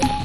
아